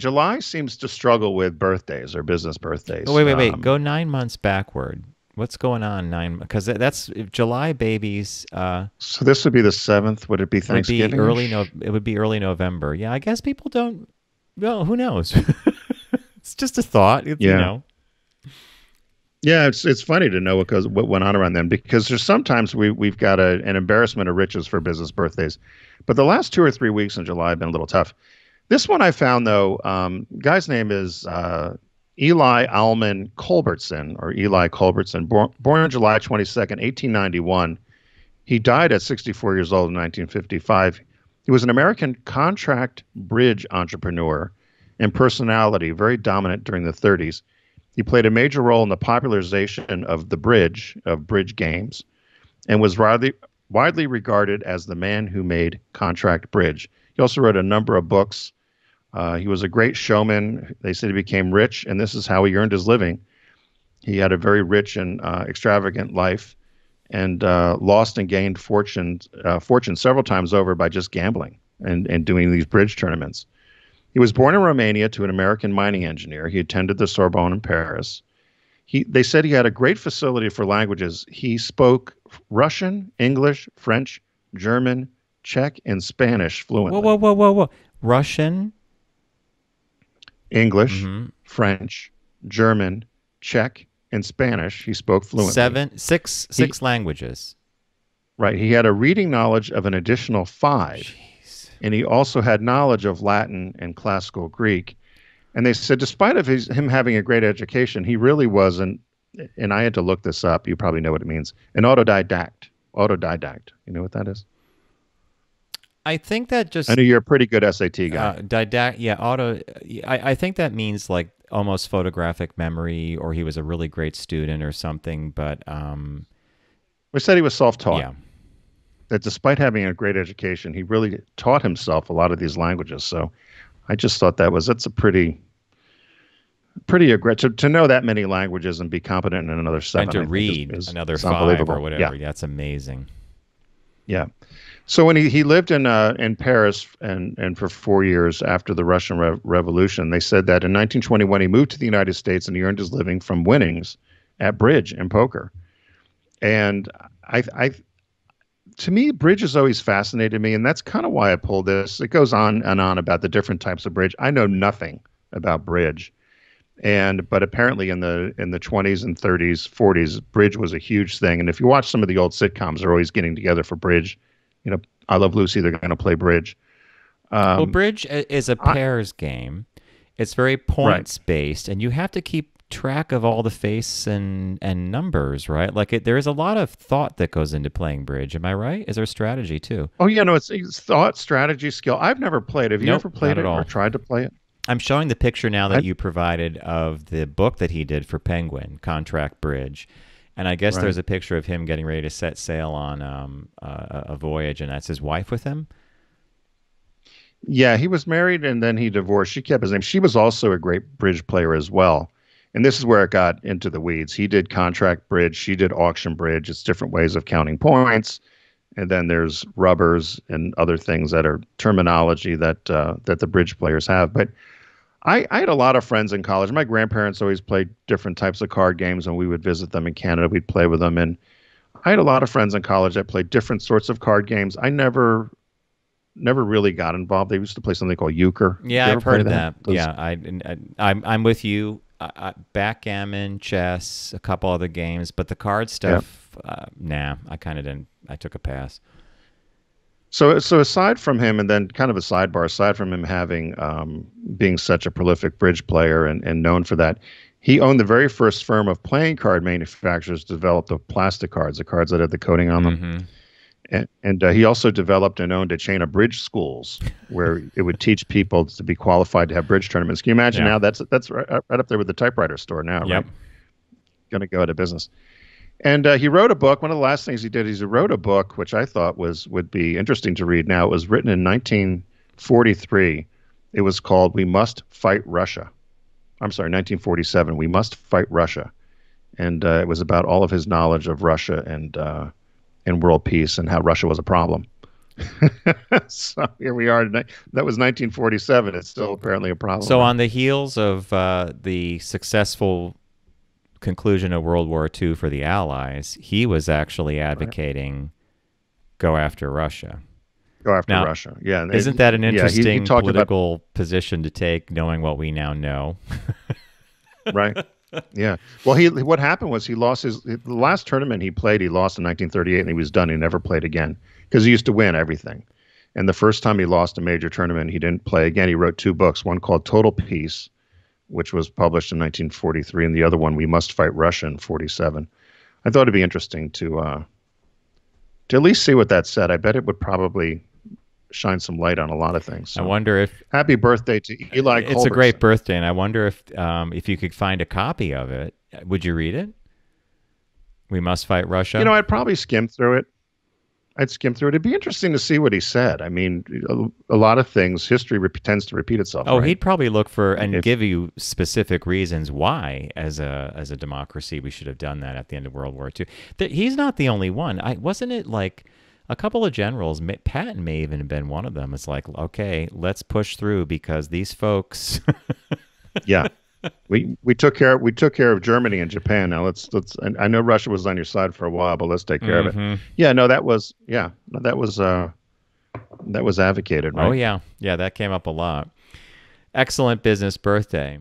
July seems to struggle with birthdays or business birthdays. Oh, wait, wait, wait. Um, Go nine months backward. What's going on nine? Because that's if July babies. Uh, so this would be the seventh. Would it be would be Thanksgiving? early. No, it would be early November. Yeah, I guess people don't. Well, who knows? it's just a thought. It's, You Yeah. know. Yeah, it's it's funny to know what goes what went on around then because there's sometimes we we've got a, an embarrassment of riches for business birthdays, but the last two or three weeks in July have been a little tough. This one I found though, um, guy's name is uh, Eli Almon Culbertson or Eli Culbertson, born born on July 22nd, 1891. He died at 64 years old in 1955. He was an American contract bridge entrepreneur and personality, very dominant during the 30s. He played a major role in the popularization of the bridge, of bridge games, and was widely, widely regarded as the man who made contract bridge. He also wrote a number of books. Uh, he was a great showman. They said he became rich, and this is how he earned his living. He had a very rich and uh, extravagant life, and uh, lost and gained fortune, uh, fortune several times over by just gambling and, and doing these bridge tournaments. He was born in Romania to an American mining engineer. He attended the Sorbonne in Paris. He, they said he had a great facility for languages. He spoke Russian, English, French, German, Czech, and Spanish fluently. Whoa, whoa, whoa, whoa, whoa. Russian. English, Mhm. French, German, Czech, and Spanish. He spoke fluently. Seven, six, six languages. Right. He had a reading knowledge of an additional five. Jeez. and he also had knowledge of Latin and classical Greek. And they said, despite of his, him having a great education, he really wasn't. And I had to look this up. You probably know what it means. An autodidact. Autodidact. You know what that is? I think that just I know you're a pretty good SAT guy. Uh, didact, yeah, auto. I, I think that means like almost photographic memory, or he was a really great student or something. But um, we said he was self-taught. yeah, That despite having a great education, he really taught himself a lot of these languages. So I just thought that was that's a pretty pretty aggressive to to know that many languages and be competent in another seven. and to I think is- read is- another five or whatever. Yeah. That's amazing. Yeah. So when he, he lived in uh, in Paris and, and for four years after the Russian Rev- Revolution, they said that in 1921 he moved to the United States and he earned his living from winnings at bridge and poker. And I, I, to me, bridge has always fascinated me, and that's kind of why I pulled this. It goes on and on about the different types of bridge. I know nothing about bridge, and but apparently in the in the 20s and 30s, 40s, bridge was a huge thing. And if you watch some of the old sitcoms, they're always getting together for bridge. You know, I Love Lucy. They're going to play bridge. Um, well, bridge is a pairs game. It's very points based, and you have to keep track of all the face and and numbers, right? Like it, there is a lot of thought that goes into playing bridge. Am I right? Is there strategy too? oh yeah, no, it's, it's thought, strategy, skill. I've never played. Have you Nope, ever played it all. or tried to play it? I'm showing the picture now that I- you provided of the book that he did for Penguin, Contract Bridge. And I guess Right. there's a picture of him getting ready to set sail on um, uh, a voyage, and that's his wife with him. Yeah, he was married and then he divorced. She kept his name. She was also a great bridge player as well. And this is where it got into the weeds. He did contract bridge, she did auction bridge. It's different ways of counting points. And then there's rubbers and other things that are terminology that uh, that the bridge players have. But I, I had a lot of friends in college. My grandparents always played different types of card games, and we would visit them in Canada. We'd play with them, and I had a lot of friends in college that played different sorts of card games. I never never really got involved. They used to play something called euchre. Yeah, I've heard that. Those- Yeah, I, I, I'm I'm with you. I, backgammon, chess, a couple other games, but the card stuff, uh, nah, I kind of didn't. I took a pass. So, so aside from him, and then kind of a sidebar, aside from him having um, being such a prolific bridge player and, and known for that, he owned the very first firm of playing card manufacturers developed the plastic cards, the cards that had the coating on them. Mhm. And, and uh, he also developed and owned a chain of bridge schools where it would teach people to be qualified to have bridge tournaments. Can you imagine Yeah. now? That's that's right, right up there with the typewriter store now, Yep. right? Going to go out of business. And uh, he wrote a book. One of the last things he did is he wrote a book, which I thought was would be interesting to read. Now it was written in 1943. It was called "We Must Fight Russia." I'm sorry, 1947. We must fight Russia, and uh, it was about all of his knowledge of Russia and uh, and world peace and how Russia was a problem. so here we are. That was 1947. It's still apparently a problem. So on the heels of uh, the successful conclusion of World War II for the Allies, he was actually advocating right. go after Russia. Go after now, Russia. Yeah. Isn't that an interesting yeah, he, he political about... position to take, knowing what we now know? right. Yeah. Well, he what happened was he lost his the last tournament he played. He lost in 1938, and he was done. He never played again because he used to win everything. And the first time he lost a major tournament, he didn't play again. He wrote two books, one called Total Peace, which was published in 1943, and the other one, We Must Fight Russia, in 47. I thought it'd be interesting to uh, to at least see what that said. I bet it would probably shine some light on a lot of things. So, I wonder if happy birthday to Eli. It's a great birthday, and I wonder if um, if you could find a copy of it, would you read it? We must fight Russia. You know, I'd probably skim through it. I'd skim through it. It'd be interesting to see what he said. I mean, a, a lot of things, history re- tends to repeat itself. Oh, right? he'd probably look for and if, give you specific reasons why, as a as a democracy, we should have done that at the end of World War II. That he's not the only one. I wasn't it like a couple of generals. Patton may even have been one of them. It's like, okay, let's push through because these folks. yeah, we we took care we took care of Germany and Japan. Now let's let's. I know Russia was on your side for a while, but let's take care mm-hmm. of it. Mm-hmm. Yeah, no, that was yeah, that was uh, that was advocated. Right? Oh yeah, yeah, that came up a lot. Excellent business birthday.